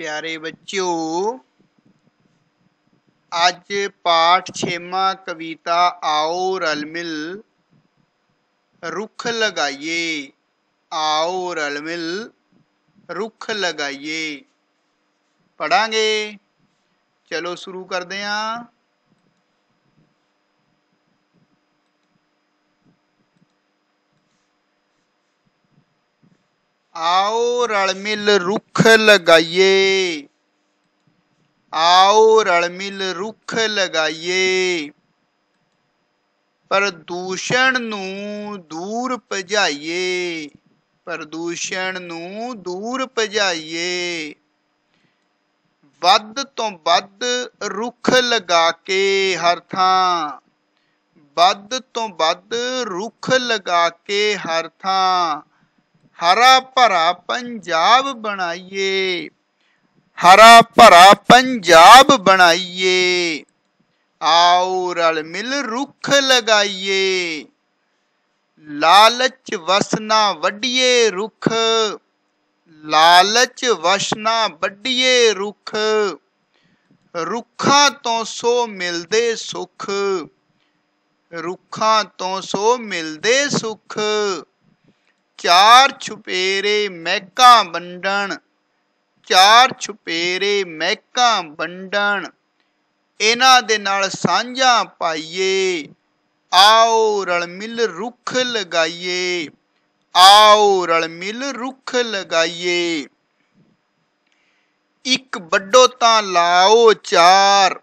ਪਿਆਰੇ ਬੱਚਿਓ ਅੱਜ ਪਾਠ 6ਵਾਂ ਕਵਿਤਾ ਆਓ ਰਲ ਮਿਲ ਰੁੱਖ ਲਗਾਈਏ ਆਓ ਰਲ ਮਿਲ ਰੁੱਖ ਲਗਾਈਏ ਪੜਾਂਗੇ ਚਲੋ ਸ਼ੁਰੂ ਆਓ ਰਲ ਮਿਲ ਰੁੱਖ ਲਗਾਈਏ। ਆਓ ਰਲ ਮਿਲ ਰੁੱਖ ਲਗਾਈਏ। ਪ੍ਰਦੂਸ਼ਣ ਨੂੰ ਦੂਰ ਭਜਾਈਏ। ਪ੍ਰਦੂਸ਼ਣ ਨੂੰ ਦੂਰ ਭਜਾਈਏ। ਵੱਧ ਤੋਂ ਵੱਧ ਰੁੱਖ ਲਗਾ ਕੇ ਹਰ ਥਾਂ। ਵੱਧ ਤੋਂ ਵੱਧ ਰੁੱਖ ਲਗਾ ਕੇ ਹਰ ਥਾਂ। ਹਰਾ ਭਰਾ ਪੰਜਾਬ ਬਣਾਈਏ। ਹਰਾ ਭਰਾ ਪੰਜਾਬ ਬਣਾਈਏ। ਆਓ ਰਲ ਮਿਲ ਰੁੱਖ ਲਗਾਈਏ। ਲਾਲਚ ਵਸਨਾ ਵੱਢੀਏ ਰੁੱਖ। ਲਾਲਚ ਵਸਨਾ ਵੱਢੀਏ ਰੁੱਖ। ਰੁੱਖਾਂ ਤੋਂ ਸੋ ਮਿਲਦੇ ਸੁਖ। ਰੁੱਖਾਂ ਤੋਂ ਸੋ ਮਿਲਦੇ ਸੁਖ। ਚਾਰ ਛੁਪੇਰੇ ਮਹਿਕਾਂ ਵੰਡਣ, ਚਾਰ ਛੁਪੇਰੇ ਮਹਿਕਾਂ ਵੰਡਣ, ਇਹਨਾਂ ਦੇ ਨਾਲ ਸਾਂਝਾ ਪਾਈਏ, ਆਓ ਰਲ ਮਿਲ ਰੁੱਖ ਲਗਾਈਏ, ਆਓ ਰਲ ਮਿਲ ਰੁੱਖ ਲਗਾਈਏ। ਇੱਕ ਵੱਡੋ ਤਾਂ ਲਾਓ ਚਾਰ,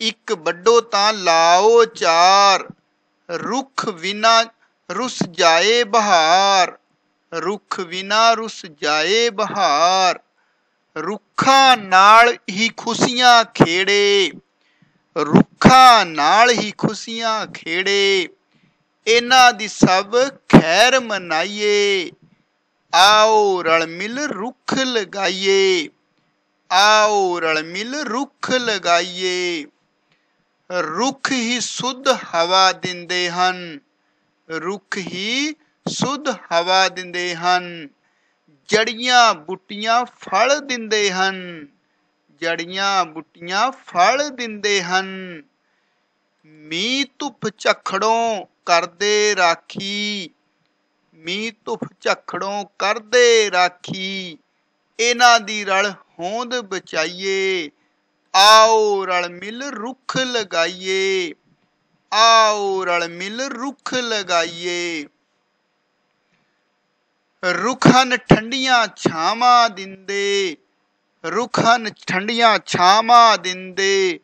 ਇੱਕ ਵੱਡੋ ਤਾਂ ਲਾਓ ਚਾਰ, ਰੁੱਖ ਬਿਨਾ ਰੁੱਸ ਜਾਏ ਬਹਾਰ। ਰੁੱਖ ਬਿਨਾ ਰੁੱਸ ਜਾਏ ਬਹਾਰ। ਰੁੱਖਾਂ ਨਾਲ ਹੀ ਖੁਸ਼ੀਆਂ ਖੇੜੇ। ਰੁੱਖਾਂ ਨਾਲ ਹੀ ਖੁਸ਼ੀਆਂ ਖੇੜੇ। ਇਹਨਾਂ ਦੀ ਸਭ ਖੈਰ ਮਨਾਈਏ। ਆਓ ਰਲ ਮਿਲ ਰੁੱਖ ਲਗਾਈਏ। ਆਓ ਰਲ ਮਿਲ ਰੁੱਖ ਲਗਾਈਏ। ਰੁੱਖ ਹੀ ਸੁਧ ਹਵਾ ਦਿੰਦੇ ਹਨ। ਰੁੱਖ ਹੀ ਸੁਧ ਹਵਾ ਦਿੰਦੇ ਹਨ, ਜੜੀਆਂ ਬੁੱਟੀਆਂ ਫਲ ਦਿੰਦੇ ਹਨ, ਜੜੀਆਂ ਬੁੱਟੀਆਂ ਫਲ ਦਿੰਦੇ ਹਨ। ਮੀਂਹ ਧੁੱਪ ਝਖੜੋਂ ਕਰਦੇ ਰਾਖੀ, ਮੀਂਹ ਧੁੱਪ ਝਖੜੋਂ ਕਰਦੇ ਰਾਖੀ, ਇਹਨਾਂ ਦੀ ਰਲ ਹੋਂਦ ਬਚਾਈਏ, ਆਓ ਰਲ ਮਿਲ ਰੁੱਖ ਲਗਾਈਏ, ਆਓ ਰਲ ਮਿਲ ਰੁੱਖ ਲਗਾਈਏ। ਰੁੱਖਾਂ ਠੰਡੀਆਂ ਛਾਵਾਂ ਦਿੰਦੇ ਰੁੱਖਾਂ ਠੰਡੀਆਂ ਛਾਵਾਂ ਦਿੰਦੇ,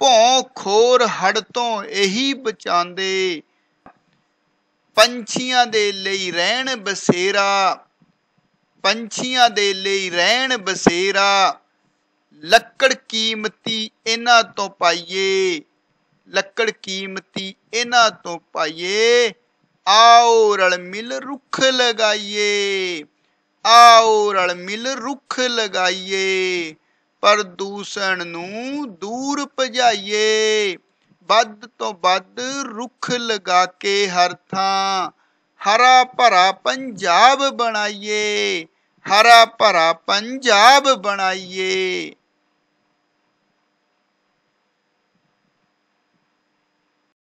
ਭੌਂ ਖੋਰ ਹੜ ਤੋਂ ਇਹੀ ਬਚਾਉਂਦੇ। ਪੰਛੀਆਂ ਦੇ ਲਈ ਰਹਿਣ ਬਸੇਰਾ, ਪੰਛੀਆਂ ਦੇ ਲਈ ਰਹਿਣ ਬਸੇਰਾ, ਲੱਕੜ ਕੀਮਤੀ ਇਹਨਾਂ ਤੋਂ ਪਾਈਏ, ਲੱਕੜ ਕੀਮਤੀ ਇਹਨਾਂ ਤੋਂ ਪਾਈਏ। ਆਓ ਰਲ ਮਿਲ ਰੁੱਖ ਲਗਾਈਏ, ਆਓ ਰਲ ਮਿਲ ਰੁੱਖ ਲਗਾਈਏ ਪ੍ਰਦੂਸ਼ਣ ਨੂੰ ਦੂਰ ਭਜਾਈਏ। ਵੱਧ ਤੋਂ ਵੱਧ ਰੁੱਖ ਲਗਾ ਕੇ ਹਰ ਥਾਂ ਹਰਾ ਭਰਾ ਪੰਜਾਬ ਬਣਾਈਏ, ਹਰਾ ਭਰਾ ਪੰਜਾਬ ਬਣਾਈਏ।